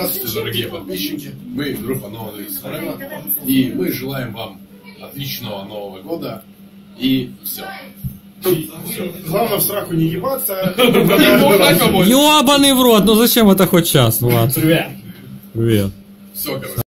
Здравствуйте, дорогие подписчики. Мы группа Нового Сфрема. И мы желаем вам отличного Нового года. И все. Главное в сраку не ебаться. А Ёбаный в рот, ну зачем это хоть час? Влад? Привет. Привет. Все, короче.